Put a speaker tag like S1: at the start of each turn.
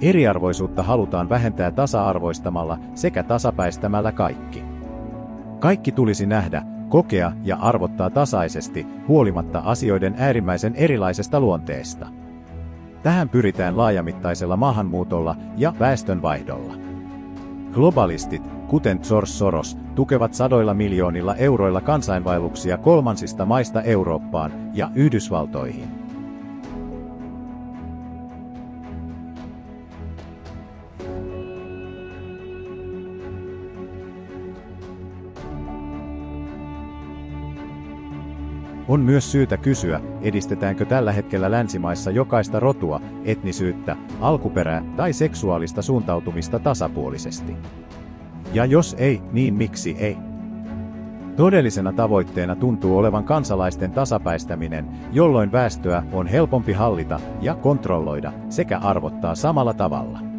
S1: Eriarvoisuutta halutaan vähentää tasa-arvoistamalla sekä tasapäistämällä kaikki. Kaikki tulisi nähdä, kokea ja arvottaa tasaisesti, huolimatta asioiden äärimmäisen erilaisesta luonteesta. Tähän pyritään laajamittaisella maahanmuutolla ja väestönvaihdolla. Globalistit, kuten George Soros, tukevat sadoilla miljoonilla euroilla kansainvaelluksia kolmansista maista Eurooppaan ja Yhdysvaltoihin. On myös syytä kysyä, edistetäänkö tällä hetkellä länsimaissa jokaista rotua, etnisyyttä, alkuperää tai seksuaalista suuntautumista tasapuolisesti. Ja jos ei, niin miksi ei? Todellisena tavoitteena tuntuu olevan kansalaisten tasapäistäminen, jolloin väestöä on helpompi hallita ja kontrolloida sekä arvottaa samalla tavalla.